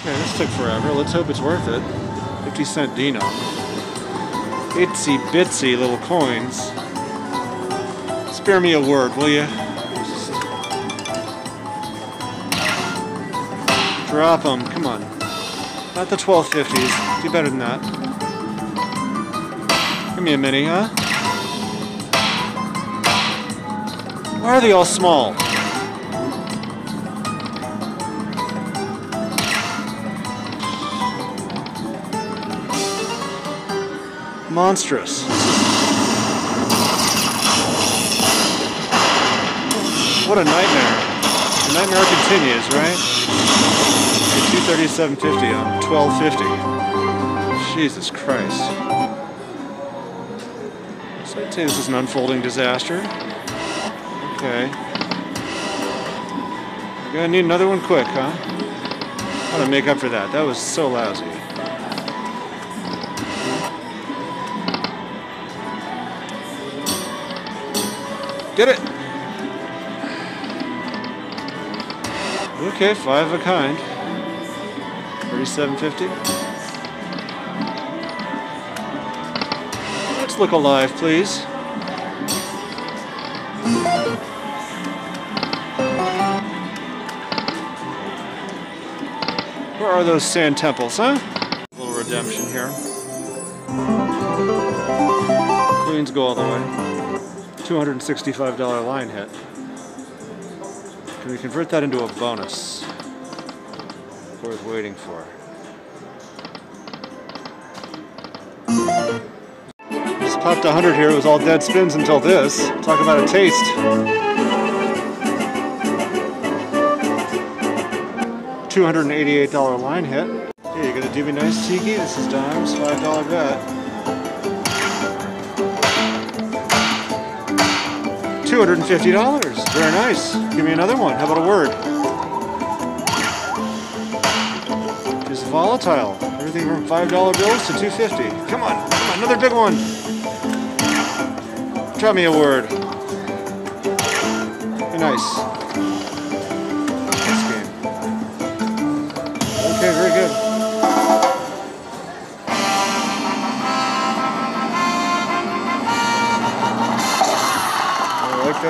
Okay, this took forever. Let's hope it's worth it. 50 cent Dino. Itsy bitsy little coins. Spare me a word, will you? Drop them, come on. Not the 1250s. Do better than that. Give me a mini, huh? Why are they all small? Monstrous. What a nightmare. The nightmare continues, right? 237.50 on 1250. Jesus Christ. So I'd say this is an unfolding disaster. Okay. We're gonna need another one quick, huh? To make up for that. That was so lousy. Did it! Okay, five of a kind. 3750. Let's look alive, please. Where are those sand temples, huh? A little redemption here. Queens go all the way. $265 line hit. Can we convert that into a bonus? Worth waiting for. Just popped 100 here. It was all dead spins until this. Talk about a taste. $288 line hit. Hey, you gonna do me nice, Tiki? This is dimes, $5 bet. $250. Very nice. Give me another one. How about a word? It's volatile. Everything from $5 bills to 250 Come on. Come on. Another big one. Drop me a word. Be nice. This game. Okay, very good.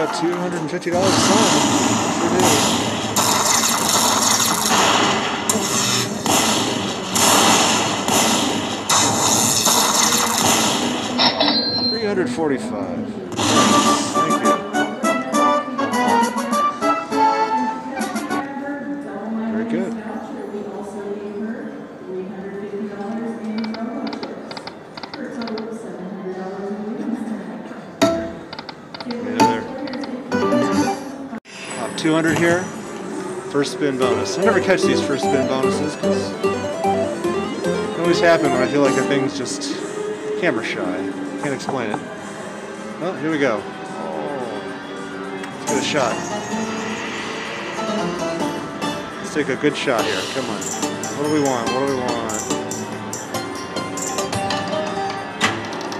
That $250 song. Sure hundred forty-five. 200 here. First spin bonus. I never catch these first spin bonuses because they always happen when I feel like the thing's just camera shy. Can't explain it. Oh, here we go. Let's get a shot. Let's take a good shot here. Come on. What do we want? What do we want?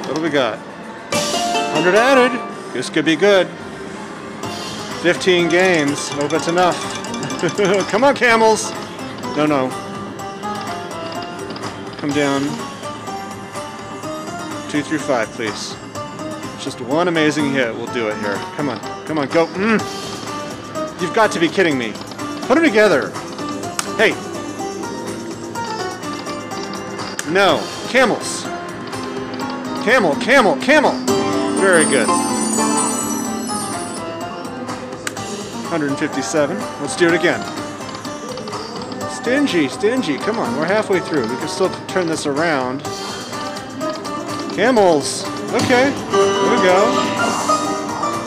What do we got? 100 added. This could be good. 15 games. Hope that's enough. Come on, camels. No, no. Come down. Two through five, please. Just one amazing hit will do it here. Come on. Come on, go. Mm. You've got to be kidding me. Put them together. Hey. No. Camels. Camel, camel, camel. Very good. 157. Let's do it again. Stingy, stingy. Come on, we're halfway through. We can still turn this around. Camels. Okay, here we go.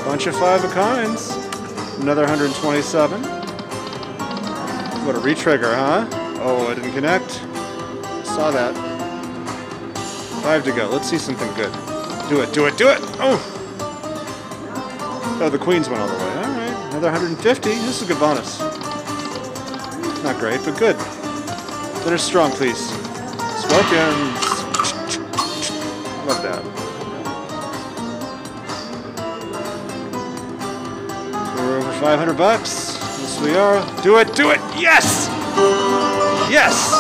Bunch of five of kinds. Another 127. What a retrigger, huh? Oh, I didn't connect. Saw that. Five to go. Let's see something good. Do it, do it, do it! Oh! Oh, the queens went all the way. Another 150. This is a good bonus. Not great, but good. Finish strong, please. Scorpions. Love that. We're over 500 bucks. Yes, we are. Do it, do it. Yes! Yes!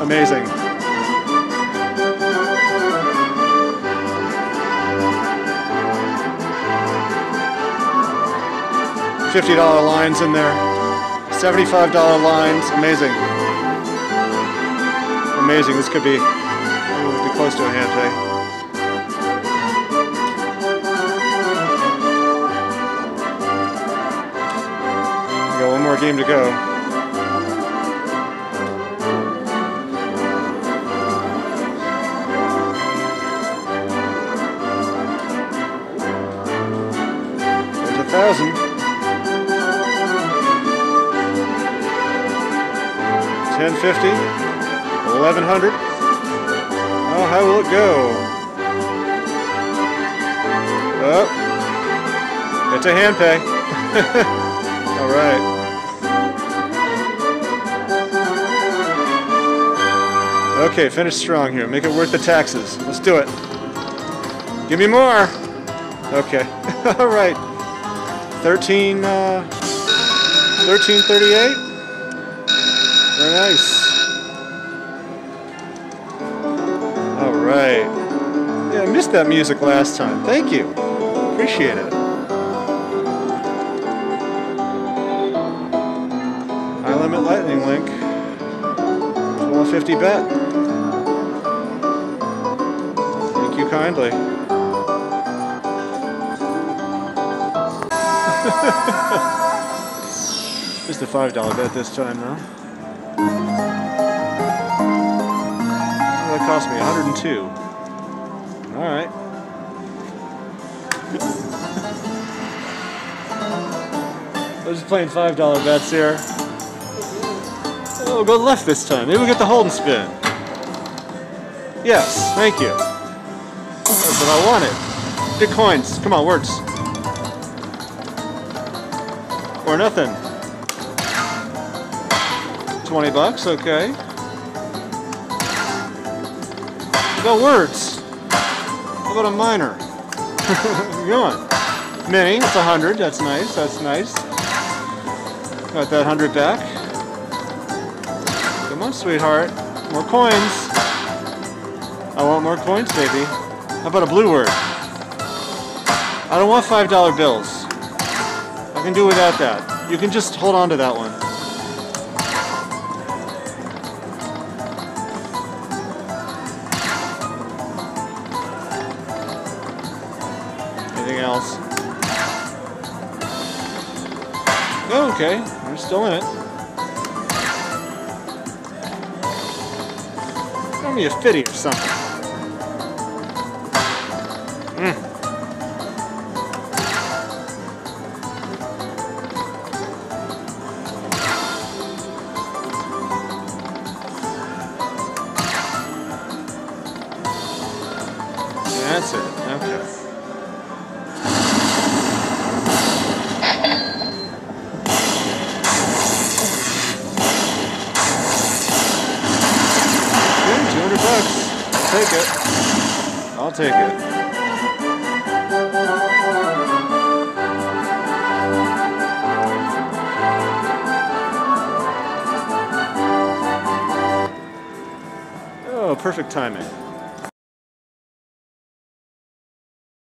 Amazing. $50 lines in there. $75 lines. Amazing. Amazing. This could be, be close to a hand pay. Got one more game to go. 150, 1100. Oh, how will it go? Oh, it's a hand pay. All right. Okay, finish strong here. Make it worth the taxes. Let's do it. Give me more. Okay. All right. 13, uh, 1338. Very nice. All right. Yeah, I missed that music last time. Thank you. Appreciate it. High limit lightning link. 150 bet. Thank you kindly. Just a $5 bet this time though. That cost me 102. Alright. I was just playing $5 bets here. Oh, we'll go left this time. Maybe we'll get the hold and spin. Yes, thank you. That's what I wanted. Big coins. Come on, works. Or nothing. 20 bucks, okay. About words? How about a minor? Come on. Mini, it's a hundred, that's nice, that's nice. Got that hundred back. Come on, sweetheart. More coins. I want more coins, baby. How about a blue word? I don't want five dollar bills. I can do without that. You can just hold on to that one. Okay. We're still in it. Throw me a fitty or something. Mm. That's it. Okay. I'll take it. Oh, perfect timing.